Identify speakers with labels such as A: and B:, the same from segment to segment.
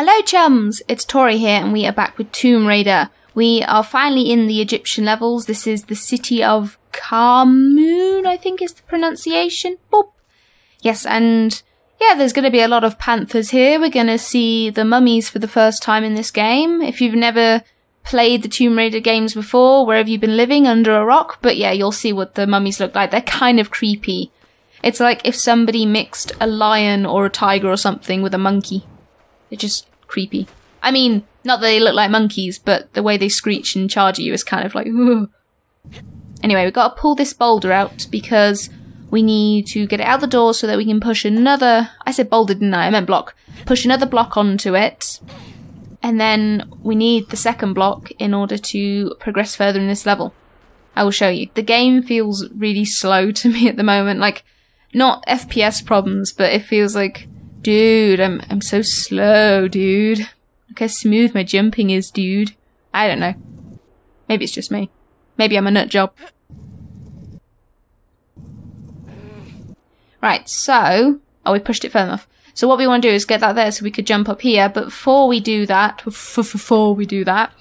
A: Hello, chums! It's Tori here, and we are back with Tomb Raider. We are finally in the Egyptian levels. This is the city of Khamoon, I think is the pronunciation. Boop. Yes, and yeah, there's going to be a lot of panthers here. We're going to see the mummies for the first time in this game. If you've never played the Tomb Raider games before, where have you been living under a rock? But yeah, you'll see what the mummies look like. They're kind of creepy. It's like if somebody mixed a lion or a tiger or something with a monkey. They're just creepy. I mean, not that they look like monkeys, but the way they screech and charge you is kind of like, Ugh. Anyway, we've got to pull this boulder out because we need to get it out the door so that we can push another. I said boulder, didn't I? I meant block. Push another block onto it. And then we need the second block in order to progress further in this level. I will show you. The game feels really slow to me at the moment. Like, not FPS problems, but it feels like, dude, I'm, I'm so slow, dude. Look how smooth my jumping is, dude. I don't know. Maybe it's just me. Maybe I'm a nut job. Right, so... Oh, we pushed it further enough. So what we want to do is get that there so we could jump up here. But before we do that, before we do that,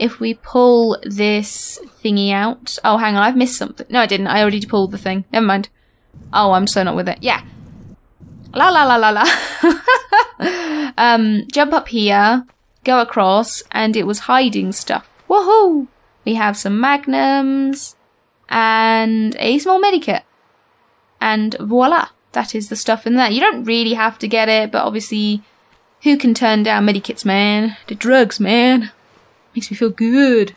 A: if we pull this thingy out... Oh, hang on, I've missed something. No, I didn't. I already pulled the thing. Never mind. Oh, I'm so not with it. Yeah. La la la la la. um, jump up here, go across, and it was hiding stuff. Woohoo! We have some magnums and a small medikit. And voila, that is the stuff in there. You don't really have to get it, but obviously, who can turn down medikits, man? The drugs, man. Makes me feel good.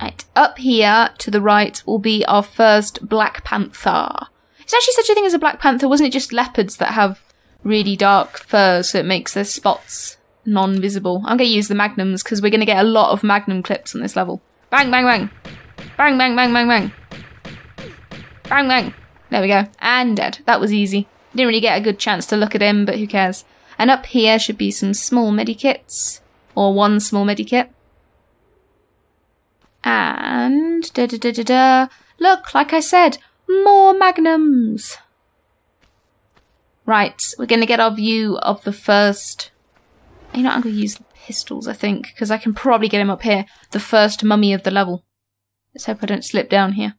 A: Right, up here to the right will be our first Black Panther. Is actually such a thing as a Black Panther? Wasn't it just leopards that have really dark fur so it makes their spots non-visible? I'm going to use the magnums because we're going to get a lot of magnum clips on this level. Bang, bang, bang. Bang, bang, bang, bang, bang. Bang, bang. There we go. And dead. That was easy. Didn't really get a good chance to look at him, but who cares. And up here should be some small medikits. Or one small medikit. And... Da da da da da. Look, like I said, more magnums! Right, we're going to get our view of the first... You know, I'm going to use the pistols, I think, because I can probably get him up here. The first mummy of the level. Let's hope I don't slip down here.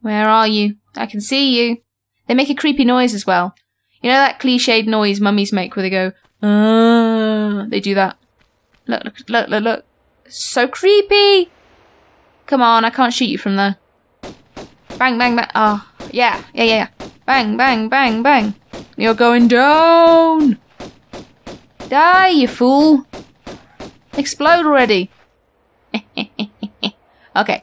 A: Where are you? I can see you. They make a creepy noise as well. You know that cliched noise mummies make where they go, uh, they do that. Look, look, look, look, look. So creepy! Come on, I can't shoot you from there. Bang, bang, bang. Oh, yeah, yeah, yeah, yeah. Bang, bang, bang, bang. You're going down! Die, you fool! Explode already! okay.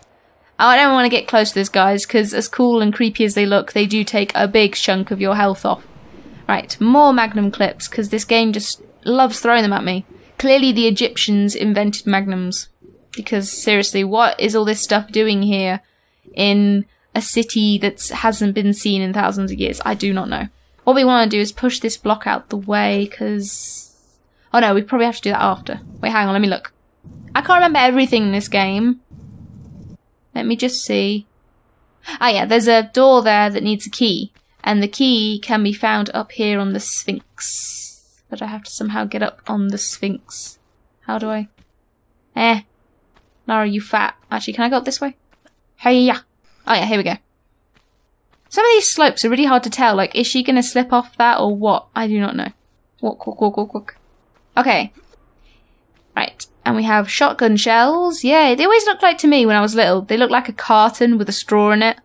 A: Oh, I don't want to get close to these guys, because as cool and creepy as they look, they do take a big chunk of your health off. Right, more magnum clips, because this game just loves throwing them at me. Clearly the Egyptians invented magnums. Because seriously, what is all this stuff doing here in a city that hasn't been seen in thousands of years? I do not know. What we want to do is push this block out the way, because... Oh no, we probably have to do that after. Wait, hang on, let me look. I can't remember everything in this game. Let me just see. Ah yeah, there's a door there that needs a key. And the key can be found up here on the Sphinx. But I have to somehow get up on the Sphinx. How do I? Eh. Lara, you fat. Actually, can I go up this way? Hey yeah. Oh yeah, here we go. Some of these slopes are really hard to tell. Like, is she gonna slip off that or what? I do not know. Walk, walk, walk, walk, walk. Okay. Right. And we have shotgun shells. Yeah, they always looked like to me when I was little. They look like a carton with a straw in it.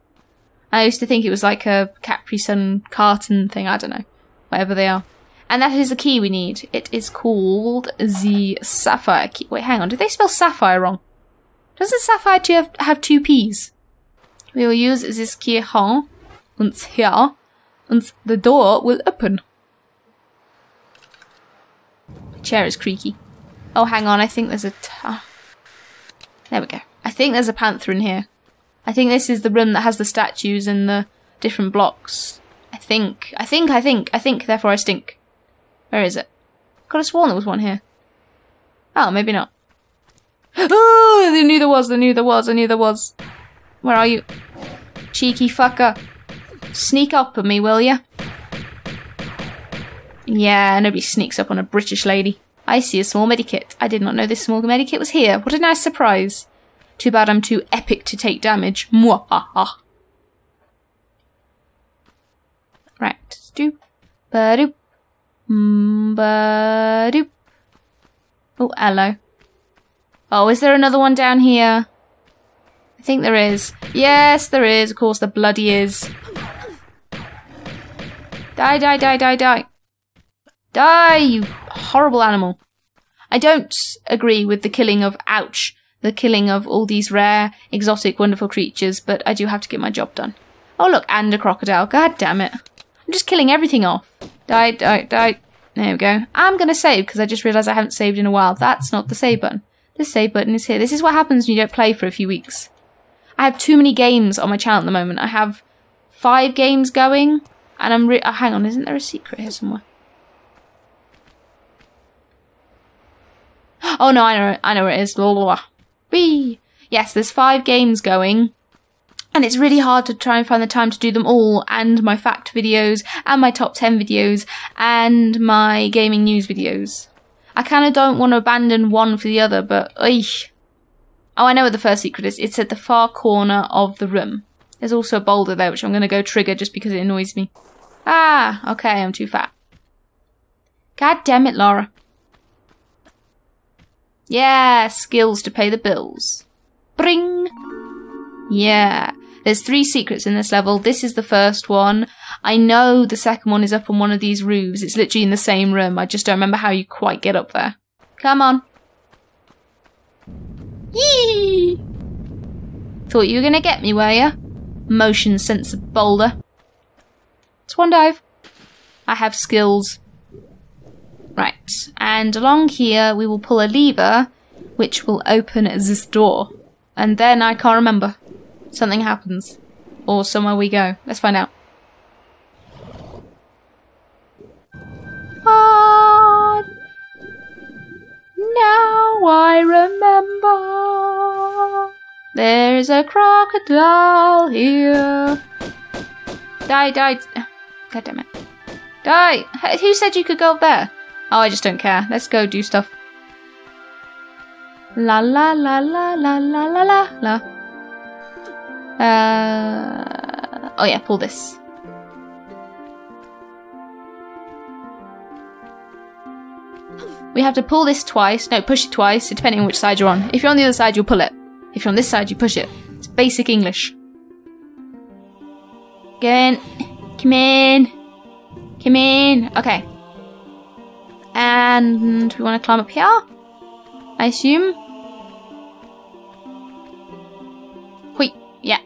A: I used to think it was like a Capri Sun carton thing. I don't know. Whatever they are. And that is the key we need. It is called the sapphire key. Wait, hang on. Did they spell sapphire wrong? Doesn't sapphire have, have two P's? We will use this key here. And here. And the door will open. The chair is creaky. Oh, hang on. I think there's a... Ah. there we go. I think there's a panther in here. I think this is the room that has the statues and the different blocks. I think. I think, I think, I think, therefore I stink. Where is it? Could have sworn there was one here. Oh, maybe not. Oh, I knew there was, I knew there was, I knew there was. Where are you? Cheeky fucker. Sneak up on me, will ya? Yeah, nobody sneaks up on a British lady. I see a small medikit. I did not know this small medikit was here. What a nice surprise. Too bad I'm too epic to take damage. Mwahaha. Right. Doop. Ba-doop. Mm, Ba-doop. Oh, hello. Oh, is there another one down here? I think there is. Yes, there is. Of course, the bloody is. Die, die, die, die, die. Die, you horrible animal. I don't agree with the killing of, ouch, the killing of all these rare, exotic, wonderful creatures, but I do have to get my job done. Oh look, and a crocodile. God damn it. I'm just killing everything off. Die, die, die. There we go. I'm gonna save, because I just realised I haven't saved in a while. That's not the save button. The save button is here. This is what happens when you don't play for a few weeks. I have too many games on my channel at the moment. I have five games going, and I'm re- oh, hang on, isn't there a secret here somewhere? Oh no, I know, I know where it is. Blah, blah, blah. Whee! Yes, there's five games going, and it's really hard to try and find the time to do them all, and my fact videos, and my top 10 videos, and my gaming news videos. I kind of don't want to abandon one for the other, but eesh. Oh, I know where the first secret is. It's at the far corner of the room. There's also a boulder there, which I'm going to go trigger just because it annoys me. Ah, okay, I'm too fat. God damn it, Lara. Yeah, skills to pay the bills. Bring! Yeah. There's three secrets in this level. This is the first one. I know the second one is up on one of these roofs. It's literally in the same room. I just don't remember how you quite get up there. Come on. Yee! Thought you were gonna get me, were ya? Motion sensor boulder. Swan dive. I have skills. Right, and along here we will pull a lever which will open this door. And then I can't remember. Something happens. Or somewhere we go. Let's find out. now I remember. There's a crocodile here. Die, die. God damn it. Die! Who said you could go up there? Oh, I just don't care. Let's go do stuff. La la la la la la la la. Uh, oh yeah, pull this. We have to pull this twice. No, push it twice, depending on which side you're on. If you're on the other side, you'll pull it. If you're on this side, you push it. It's basic English. Get in. Come in. Come in. Okay. And we want to climb up here? I assume? Wait, yeah.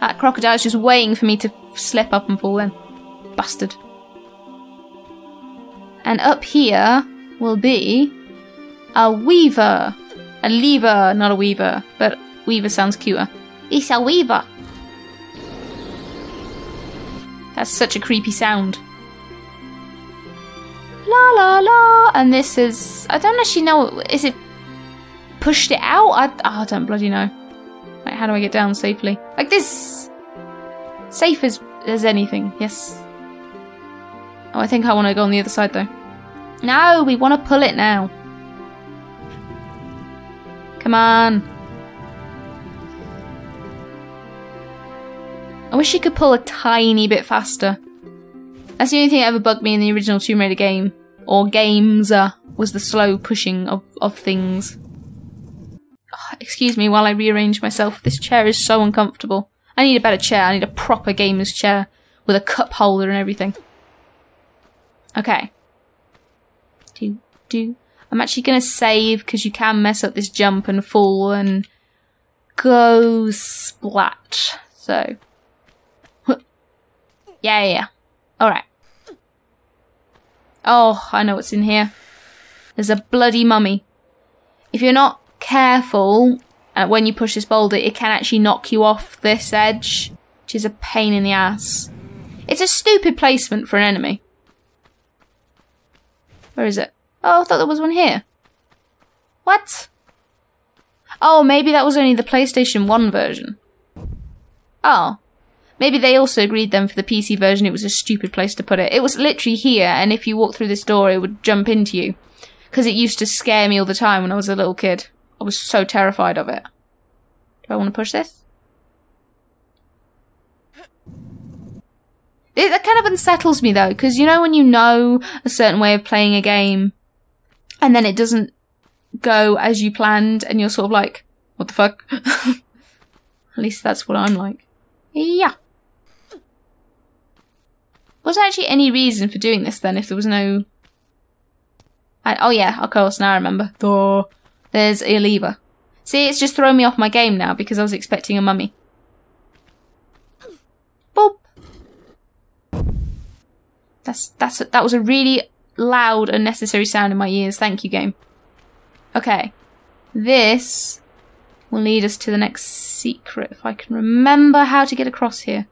A: That crocodile's just waiting for me to slip up and fall in. Bastard. And up here will be a weaver. A lever, not a weaver, but weaver sounds cuter. It's a weaver. That's such a creepy sound. La la la, and this is I don't actually know. Is it pushed it out? I, oh, I don't bloody know. Like, how do I get down safely? Like this, safe as as anything. Yes. Oh, I think I want to go on the other side though. No, we want to pull it now. Come on. I wish you could pull a tiny bit faster. That's the only thing that ever bugged me in the original Tomb Raider game, or games, uh, was the slow pushing of, of things. Oh, excuse me while I rearrange myself. This chair is so uncomfortable. I need a better chair. I need a proper gamer's chair with a cup holder and everything. Okay. Do. I'm actually going to save because you can mess up this jump and fall and go splat. So. Yeah, yeah, yeah. Alright. Oh, I know what's in here. There's a bloody mummy. If you're not careful uh, when you push this boulder, it can actually knock you off this edge, which is a pain in the ass. It's a stupid placement for an enemy. Where is it? Oh, I thought there was one here. What? Oh, maybe that was only the PlayStation 1 version. Oh. Maybe they also agreed then for the PC version it was a stupid place to put it. It was literally here, and if you walked through this door, it would jump into you. because it used to scare me all the time when I was a little kid. I was so terrified of it. Do I want to push this? It, that kind of unsettles me though, because you know when you know a certain way of playing a game, and then it doesn't go as you planned, and you're sort of like, what the fuck? At least that's what I'm like. Yeah. Was there actually any reason for doing this then if there was no... I, oh yeah, of course, now I remember. Thor. There's a lever. See, it's just thrown me off my game now because I was expecting a mummy. Boop. That's, that's, that was a really loud, unnecessary sound in my ears. Thank you, game. Okay. This will lead us to the next secret, if I can remember how to get across here.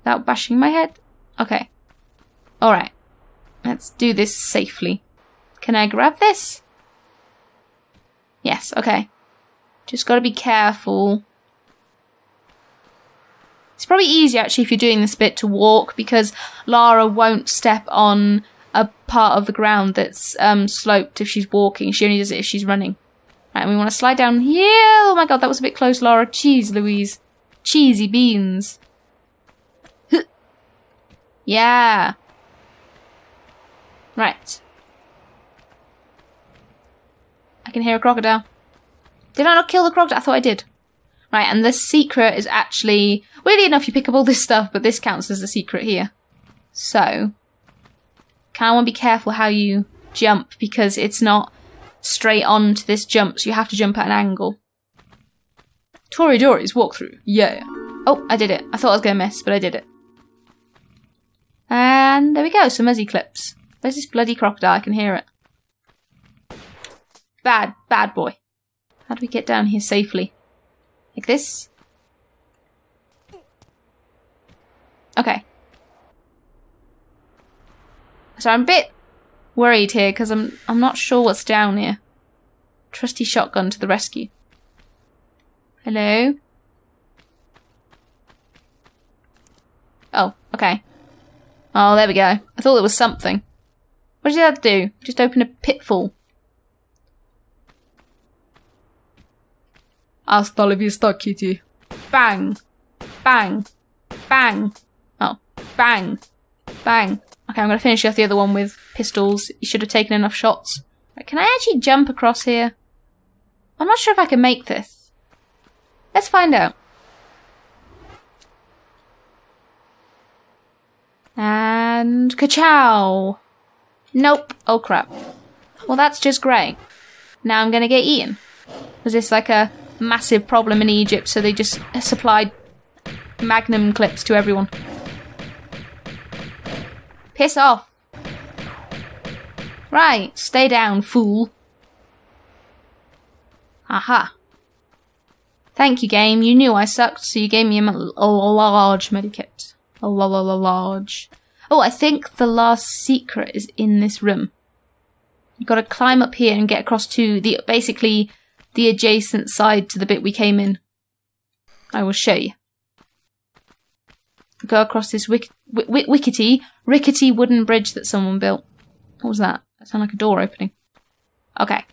A: Without bashing my head. Okay. Alright. Let's do this safely. Can I grab this? Yes, okay. Just gotta be careful. It's probably easier actually if you're doing this bit to walk because Lara won't step on a part of the ground that's um, sloped if she's walking. She only does it if she's running. Right, and we want to slide down here. Oh my god, that was a bit close, Lara. Cheese, Louise. Cheesy beans. yeah. Right. I can hear a crocodile. Did I not kill the crocodile? I thought I did. Right, and the secret is actually... Weirdly enough, you pick up all this stuff, but this counts as the secret here. So... Kind of want to be careful how you jump, because it's not straight on to this jump, so you have to jump at an angle. Toridori's walkthrough. Yeah. Oh, I did it. I thought I was going to miss, but I did it. And there we go, some Uzi clips. Where's this bloody crocodile? I can hear it. Bad, bad boy. How do we get down here safely? Like this? Okay. So I'm a bit worried here because I'm I'm not sure what's down here. Trusty shotgun to the rescue. Hello? Oh, okay. Oh, there we go. I thought there was something. What did that do? Just open a pitfall. Hasta la vista, kitty. Bang. Bang. Bang. Oh. Bang. Bang. Okay, I'm to finish off the other one with pistols. You should have taken enough shots. Can I actually jump across here? I'm not sure if I can make this. Let's find out. And ka-chow! Nope. Oh crap. Well, that's just great. Now I'm gonna get eaten. Was this like a massive problem in Egypt, so they just supplied magnum clips to everyone? Piss off. Right, stay down, fool. Aha. Thank you, game. You knew I sucked, so you gave me a, a large medikit. A la la la large. Oh, I think the last secret is in this room. You've got to climb up here and get across to the basically the adjacent side to the bit we came in. I will show you. Go across this wick wick wickety, rickety wooden bridge that someone built. What was that? That sounded like a door opening. Okay.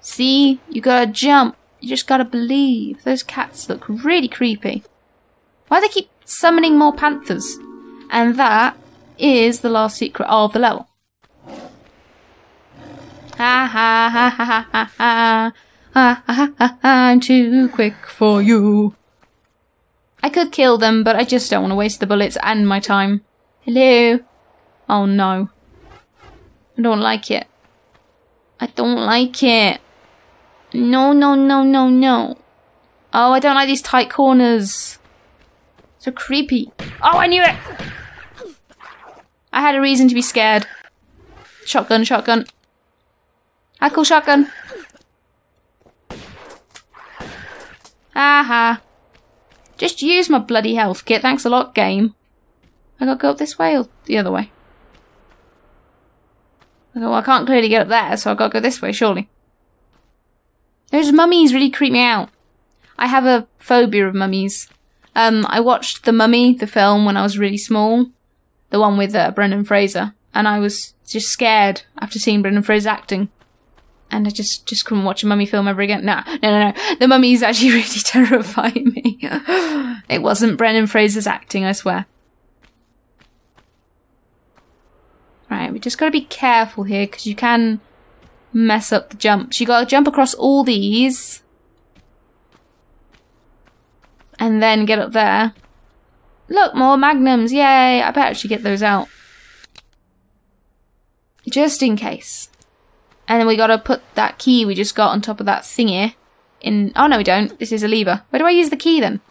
A: See? You gotta jump. You just gotta believe. Those cats look really creepy. Why do they keep summoning more panthers? And that is the last secret of the level. Ha ha ha ha ha ha ha. Ha ha ha I'm too quick for you. I could kill them, but I just don't want to waste the bullets and my time. Hello? Oh no. I don't like it. I don't like it. No, no, no, no, no. Oh, I don't like these tight corners. So creepy. Oh, I knew it! I had a reason to be scared. Shotgun, shotgun. I call shotgun. Aha. Just use my bloody health kit. Thanks a lot, game. I gotta go up this way or the other way? well, I can't clearly get up there, so I've got to go this way, surely. Those mummies really creep me out. I have a phobia of mummies. Um, I watched The Mummy, the film, when I was really small. The one with uh, Brendan Fraser. and I was just scared after seeing Brendan Fraser acting. And I just, just couldn't watch a mummy film ever again. No, no, no, no. The mummies actually really terrify me. it wasn't Brendan Fraser's acting, I swear. Right, we just gotta be careful here, because you can mess up the jumps. You gotta jump across all these. And then get up there. Look, more magnums, yay! I better actually get those out. Just in case. And then we gotta put that key we just got on top of that thingy in... Oh, no, we don't. This is a lever. Where do I use the key, then?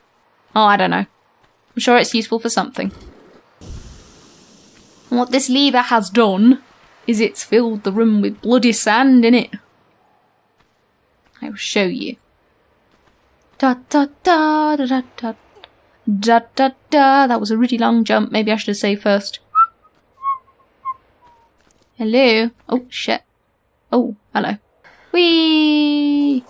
A: Oh, I don't know. I'm sure it's useful for something. And what this lever has done is it's filled the room with bloody sand in it. I will show you. Da da da da da da da da da. That was a really long jump. Maybe I should have saved first. Hello. Oh shit. Oh, hello. Whee!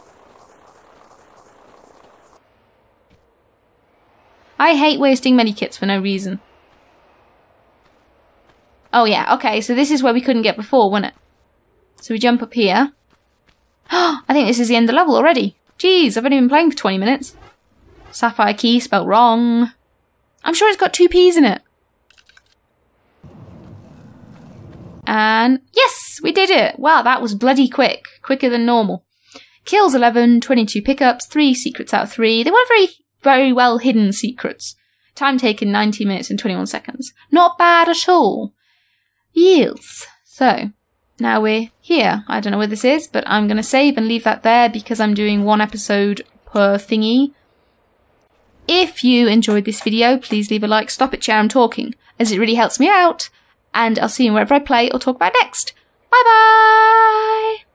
A: I hate wasting medikits for no reason. Oh yeah, okay, so this is where we couldn't get before, wasn't it? So we jump up here. I think this is the end of the level already. Jeez, I've only been playing for 20 minutes. Sapphire key spelt wrong. I'm sure it's got two P's in it. And yes, we did it. Wow, that was bloody quick. Quicker than normal. Kills 11, 22 pickups, 3 secrets out of 3. They weren't very, very well hidden secrets. Time taken 90 minutes and 21 seconds. Not bad at all. Yields. So, now we're here. I don't know where this is, but I'm going to save and leave that there because I'm doing one episode per thingy. If you enjoyed this video, please leave a like, stop it, chair, I'm talking, as it really helps me out and I'll see you wherever I play or talk about next. 拜拜。